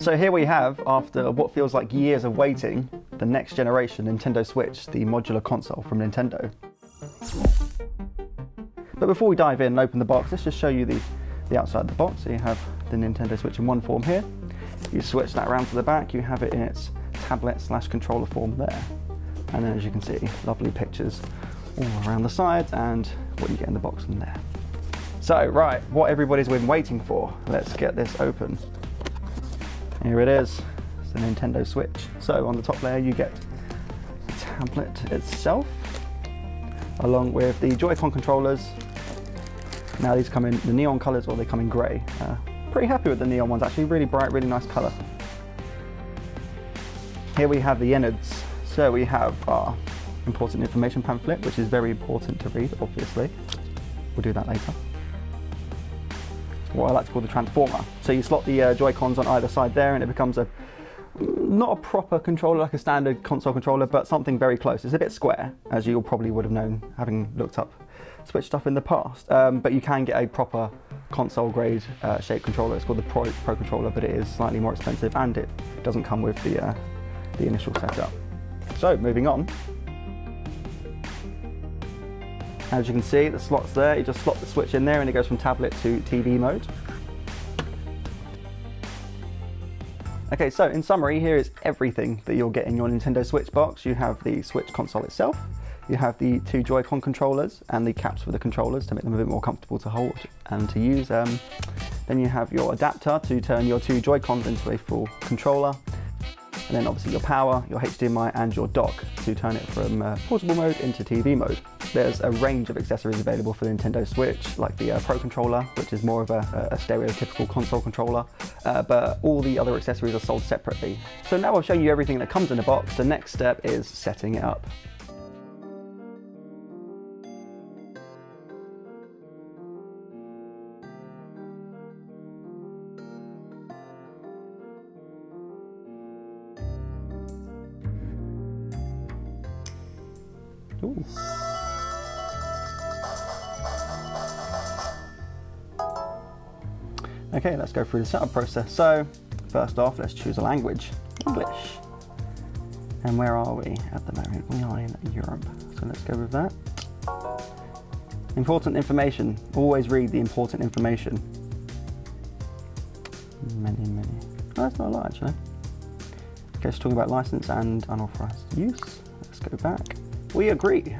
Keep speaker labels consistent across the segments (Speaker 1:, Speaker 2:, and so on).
Speaker 1: So here we have, after what feels like years of waiting, the next generation Nintendo Switch, the modular console from Nintendo. But before we dive in and open the box, let's just show you the, the outside of the box. So you have the Nintendo Switch in one form here. You switch that around to the back, you have it in its tablet slash controller form there. And then as you can see, lovely pictures all around the sides and what you get in the box from there. So, right, what everybody's been waiting for. Let's get this open. Here it is, it's the Nintendo Switch. So on the top layer you get the tablet itself, along with the Joy-Con controllers. Now these come in the neon colours or they come in grey. Uh, pretty happy with the neon ones actually, really bright, really nice colour. Here we have the innards. So we have our important information pamphlet, which is very important to read, obviously. We'll do that later what I like to call the transformer. So you slot the uh, Joy-Cons on either side there and it becomes a not a proper controller like a standard console controller, but something very close. It's a bit square, as you probably would have known having looked up Switch stuff in the past. Um, but you can get a proper console grade uh, shape controller. It's called the Pro, Pro controller, but it is slightly more expensive and it doesn't come with the, uh, the initial setup. So moving on. As you can see, the slot's there. You just slot the switch in there and it goes from tablet to TV mode. Okay, so in summary, here is everything that you'll get in your Nintendo Switch box. You have the Switch console itself, you have the two Joy-Con controllers and the caps for the controllers to make them a bit more comfortable to hold and to use. Um, then you have your adapter to turn your two Joy-Cons into a full controller. And then obviously your power, your HDMI and your dock to turn it from uh, portable mode into TV mode. There's a range of accessories available for the Nintendo Switch, like the uh, Pro Controller, which is more of a, a stereotypical console controller, uh, but all the other accessories are sold separately. So now I've shown you everything that comes in the box, the next step is setting it up. Ooh. Okay, let's go through the setup process. So, first off, let's choose a language, English. And where are we at the moment? We are in Europe, so let's go with that. Important information, always read the important information. Many, many. Oh, that's not a lot actually. Okay, let's about license and unauthorized use. Let's go back. We agree.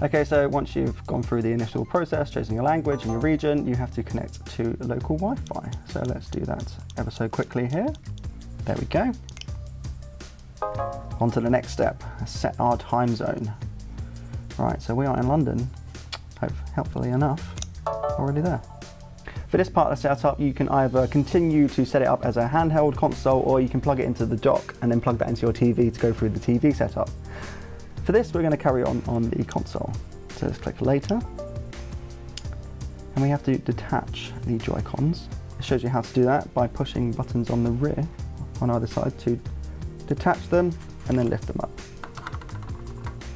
Speaker 1: Okay, so once you've gone through the initial process, choosing your language and your region, you have to connect to local Wi-Fi. So let's do that ever so quickly here. There we go. On to the next step, set our time zone. Right, so we are in London, hopefully enough, already there. For this part of the setup, you can either continue to set it up as a handheld console or you can plug it into the dock and then plug that into your TV to go through the TV setup. For this, we're going to carry on on the console. So let's click later. And we have to detach the Joy-Cons. It shows you how to do that by pushing buttons on the rear on either side to detach them and then lift them up.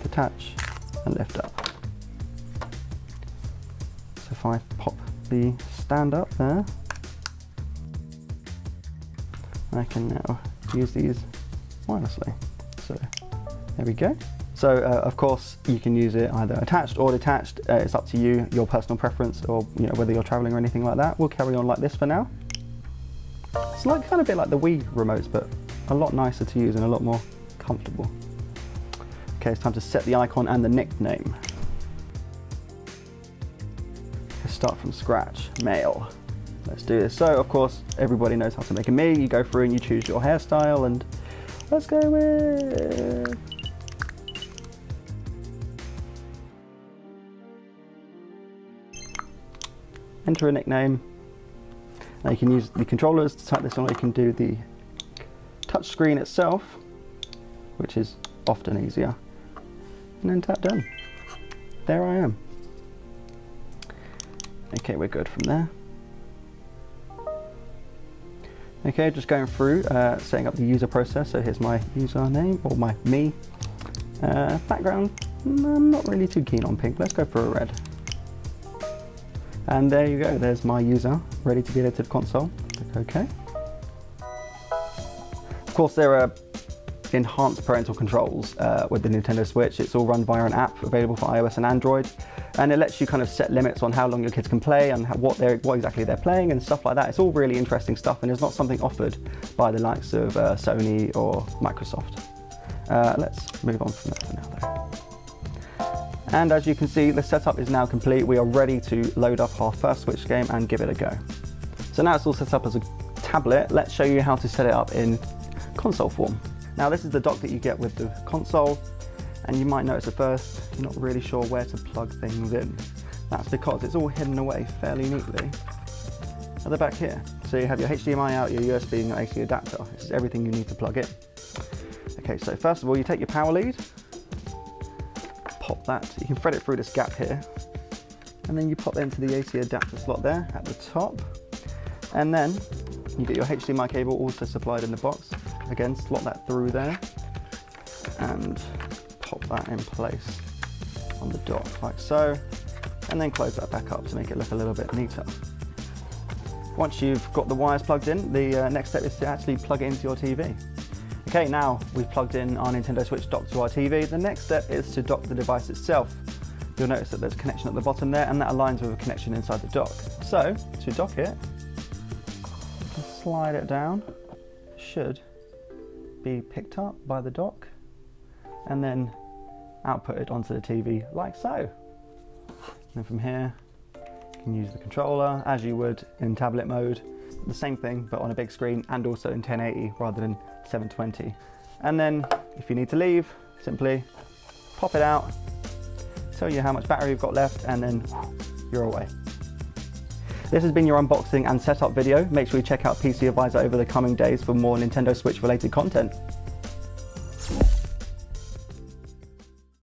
Speaker 1: Detach and lift up. So if I pop the stand up there, I can now use these wirelessly. So there we go. So uh, of course you can use it either attached or detached. Uh, it's up to you, your personal preference, or you know whether you're traveling or anything like that. We'll carry on like this for now. It's like kind of a bit like the Wii remotes, but a lot nicer to use and a lot more comfortable. Okay, it's time to set the icon and the nickname. Start from scratch. Male. Let's do this. So of course everybody knows how to make a Mii. You go through and you choose your hairstyle and let's go with enter a nickname. Now you can use the controllers to type this on, you can do the touch screen itself, which is often easier, and then tap done. There I am. Okay, we're good from there. Okay, just going through, uh, setting up the user process. So here's my username, or my Mii. Uh, background, I'm not really too keen on pink. Let's go for a red. And there you go, there's my user ready to be the console. Click OK. Of course, there are enhanced parental controls uh, with the Nintendo Switch. It's all run via an app available for iOS and Android, and it lets you kind of set limits on how long your kids can play and what they're what exactly they're playing and stuff like that. It's all really interesting stuff, and it's not something offered by the likes of uh, Sony or Microsoft. Uh, let's move on from that for now, though. And as you can see, the setup is now complete. We are ready to load up our first Switch game and give it a go. So now it's all set up as a tablet. Let's show you how to set it up in console form. Now this is the dock that you get with the console and you might notice at first you're not really sure where to plug things in. That's because it's all hidden away fairly neatly at the back here. So you have your HDMI out, your USB and your AC adapter. This is everything you need to plug in. Okay, so first of all you take your power lead, pop that, you can thread it through this gap here, and then you pop that into the AC adapter slot there at the top, and then you get your HDMI cable also supplied in the box. Again, slot that through there and pop that in place on the dock like so, and then close that back up to make it look a little bit neater. Once you've got the wires plugged in, the uh, next step is to actually plug it into your TV. Okay, now we've plugged in our Nintendo Switch dock to our TV. The next step is to dock the device itself. You'll notice that there's a connection at the bottom there and that aligns with a connection inside the dock. So, to dock it, slide it down, should be picked up by the dock and then outputted onto the TV like so. And from here, you can use the controller as you would in tablet mode. The same thing, but on a big screen and also in 1080 rather than 720. And then if you need to leave, simply pop it out, tell you how much battery you've got left, and then you're away. This has been your unboxing and setup video. Make sure you check out PC Advisor over the coming days for more Nintendo Switch related content.